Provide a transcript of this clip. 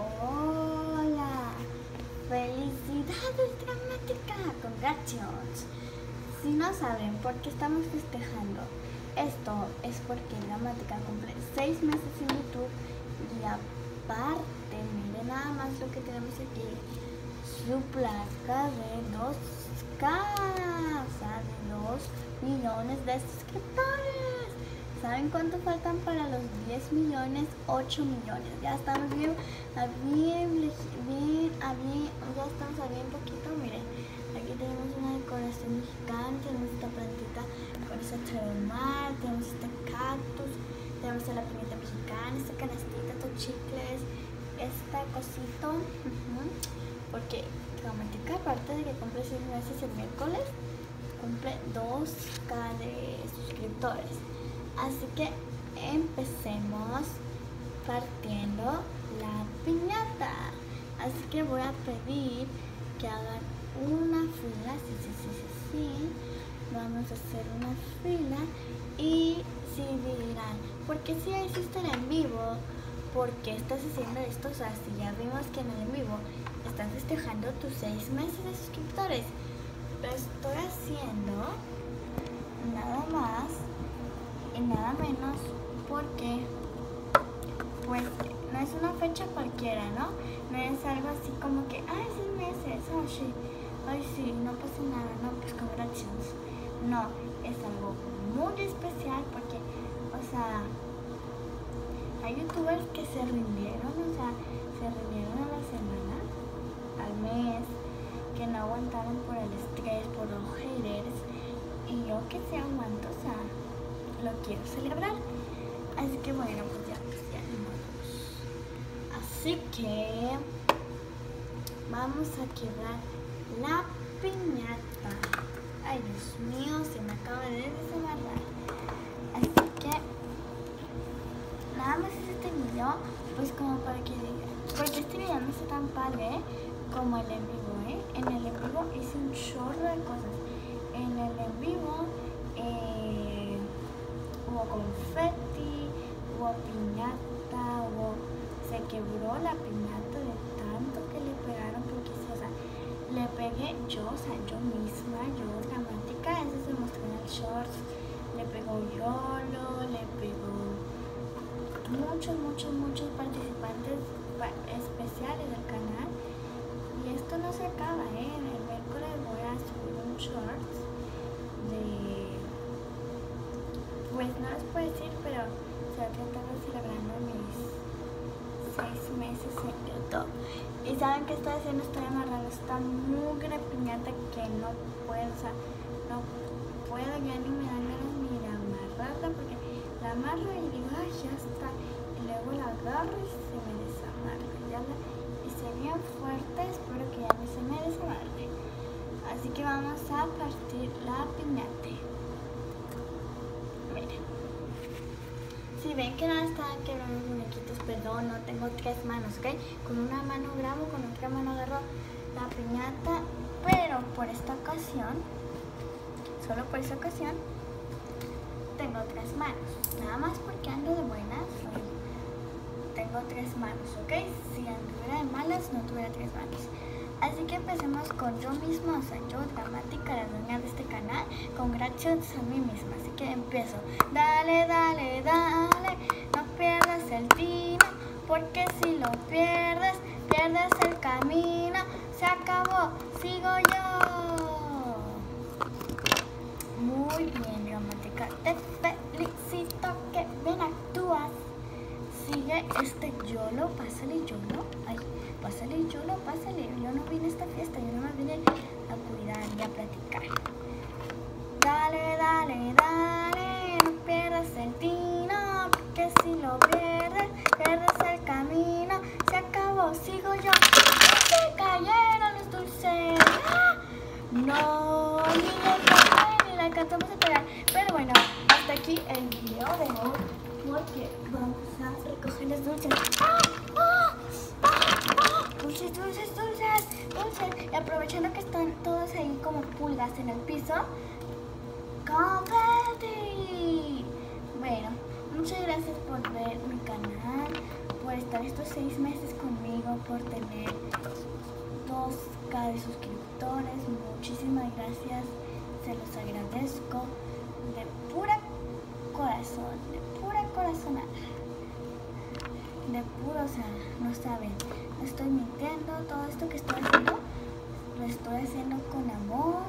Hola, felicidades dramática, congratulations. Si no saben por qué estamos festejando, esto es porque Dramática cumple seis meses en YouTube y aparte, miren nada más lo que tenemos aquí, su placa de 2K, o de 2 millones de suscriptores. ¿Saben cuánto faltan para los 10 millones? 8 millones. Ya estamos bien, bien, bien, bien, ya estamos a bien poquito, miren. Aquí tenemos una decoración mexicana, tenemos esta plantita con esa mar, tenemos este cactus, tenemos la piñata mexicana, esta canastita, estos chicles, esta cosito, porque Dramática, aparte de que cumple 6 meses el miércoles, cumple 2k de suscriptores. Así que empecemos partiendo la piñata. Así que voy a pedir que hagan una fila, sí, sí, sí, sí, sí. Vamos a hacer una fila y si dirán, ¿por qué si hiciste en vivo? ¿Por qué estás haciendo esto? O sea, si ya vimos que en el vivo estás festejando tus seis meses de suscriptores. Lo estoy haciendo nada más y nada menos porque pues no es una fecha cualquiera, ¿no? No es algo así como que, ay, seis meses, oh shit ay sí, no pasa nada, no, pues congratulations. No, es algo muy especial porque, o sea, hay youtubers que se rindieron, o sea, se rindieron a la semana, al mes, que no aguantaron por el estrés, por los haters, y yo que se aguanto, lo quiero celebrar. Así que bueno, pues ya, pues ya, Así que vamos a quebrar la piñata. Ay, Dios mío, se me acaba de desamarrar. Así que, nada más es este video, pues como para que digan. Porque este video no está tan padre como el en vivo, ¿eh? En el en vivo hice un chorro de cosas. En el en vivo eh, hubo confeti, hubo piñata, hubo... Se quebró la piñata de tanto que le pegaron porque le pegué yo, o sea, yo misma, yo dramática, eso se mostró en el shorts, le pegó Yolo, le pegó muchos, muchos, muchos participantes especiales del canal y esto no se acaba, no les puedo decir, pero se va a tratar de celebrando mis seis meses en YouTube. Y saben que estoy haciendo, estoy amarrando esta mugre piñata que no puedo, no puedo ya ni me dan ni de amarrarla porque la amarro y digo, ya está. Y luego la agarro y se me desamarra. Ya la, y se fuerte, espero que ya no se me desamarre. Así que vamos a partir la piñata. Si ven que no están quebrando muñequitos, perdón, no tengo tres manos, ¿ok? Con una mano grabo, con otra mano agarro la piñata, pero por esta ocasión, solo por esta ocasión, tengo tres manos. Nada más porque ando de buenas, tengo tres manos, ¿ok? Si anduviera de malas, no tuviera tres manos. Así que empecemos con yo misma, o sea, yo, dramática, la dueña de este canal, congratulations a mí misma. Así que empiezo. Dale, dale, dale, no pierdas el tino, porque si lo pierdes, pierdes el camino. Se acabó, sigo yo. Muy bien, dramática. Te felicito que bien actúas. Sigue este YOLO, pásale YOLO. Pásale, yo no, pásale. Yo no vine a esta fiesta, yo no me vine a cuidar y a platicar. Dale, dale, dale, no pierdas el tino, porque si lo pierdes, pierdes el camino. Se acabó, sigo yo. Se cayeron los dulces. No, ni la canté, ni la cantamos a pegar. Pero bueno, hasta aquí el video de hoy, porque vamos a recoger los dulces. Dulces, dulces, dulces. Y aprovechando que están todos ahí como pulgas en el piso. ¡Confetti! Bueno, muchas gracias por ver mi canal, por estar estos seis meses conmigo, por tener 2K de suscriptores. Muchísimas gracias, se los agradezco de pura corazón, de pura corazonada. De puro, o sea, no saben, estoy mintiendo, todo esto que estoy haciendo lo estoy haciendo con amor,